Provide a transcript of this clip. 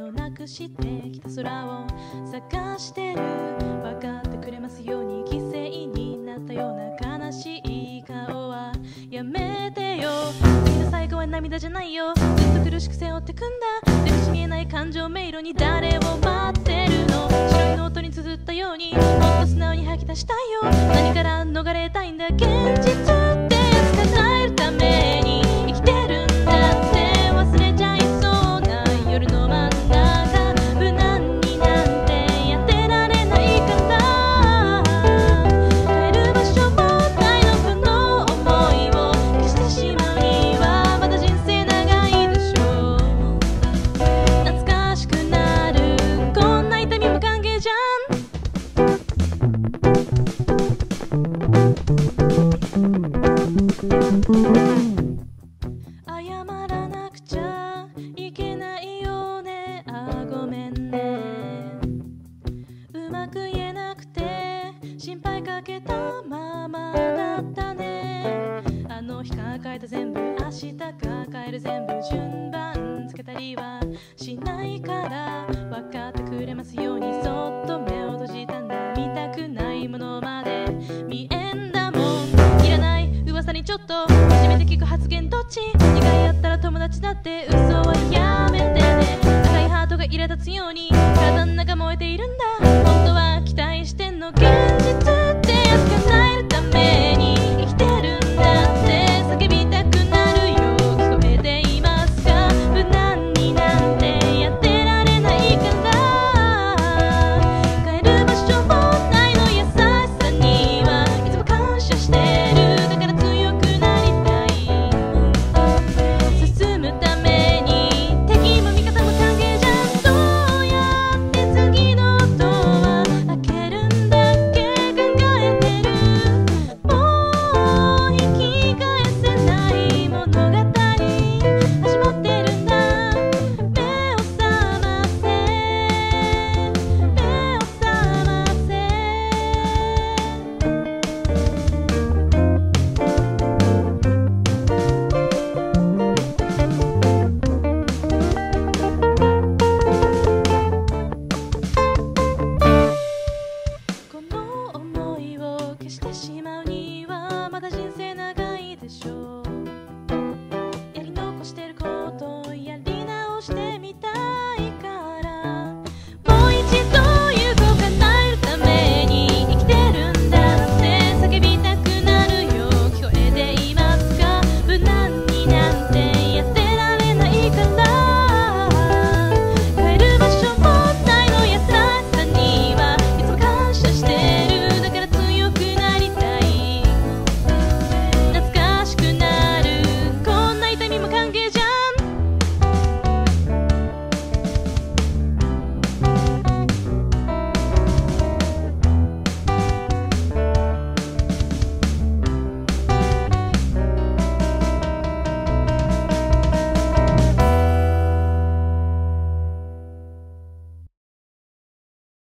のなくしてきた空を探してる。分かってくれますように。犠牲になったような悲しい顔は。やめてよ。次の最後は涙じゃないよ。ずっと苦しく背負ってくんだ。出口見えない感情迷路に誰を待ってるの。白いノートに綴ったように。もっと素直に吐き出したいよ。何から逃れたいんだ。現実。うまく言えなくて心配かけたままだったね。あの日考えた全部明日抱える全部順番つけたりはしないから分かってくれますようにそっと目を閉じたんだ見たくないものまで。見えんだもんいらない噂にちょっと初めて聞く発言どっち？2回やったら友達だって嘘はやめて。が苛立つように体の中燃えているんだ。本当は期待してんの現だ人生長いでしょう。